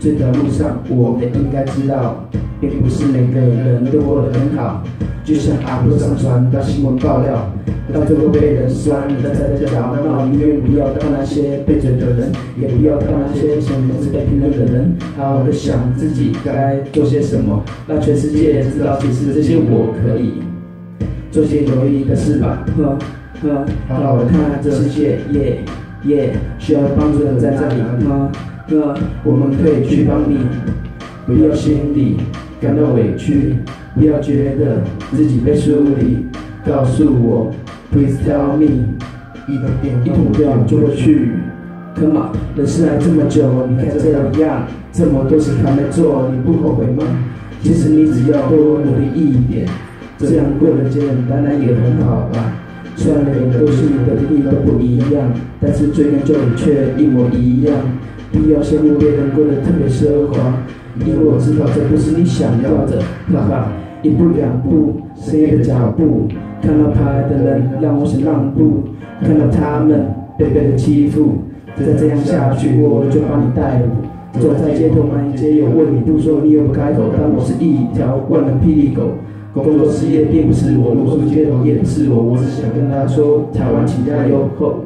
这条路上，我们应该知道，并不是每个人都过得很好。就像阿婆上传到新闻爆料，到最后被人酸，人才在吵闹。宁愿不要当那些被嘴的人，也不要当那些想每次被评论的人。好好的想自己该做些什么，让全世界知道，其实这些我可以做些有意义的事吧。好好的看这世界，耶耶，需要帮助的在这里。吗。哥，我们可以去帮你，不要心里感到委屈，不要觉得自己被疏离。告诉我，Please tell me，一通电话就过去。Come on，人生来这么久，你看这样，这么多事还没做，你不后悔吗？其实你只要多努力一点，这样过得简简单单也很好吧。虽然每个人都是你的定义都不一样，但是追根究底却一模一样。不要羡慕别人过得特别奢华，因为我知道这不是你想要的。哈哈，一步两步，深夜的脚步，看到排的人让我想让步，看到他们被别人欺负，再这样下去我就把你逮捕。走在街头，满街有问你不说，你又不开口，当我是一条万能霹雳狗。工作事业并不是我，露宿街头也不是我，我只想跟他说，台湾请加油！吼。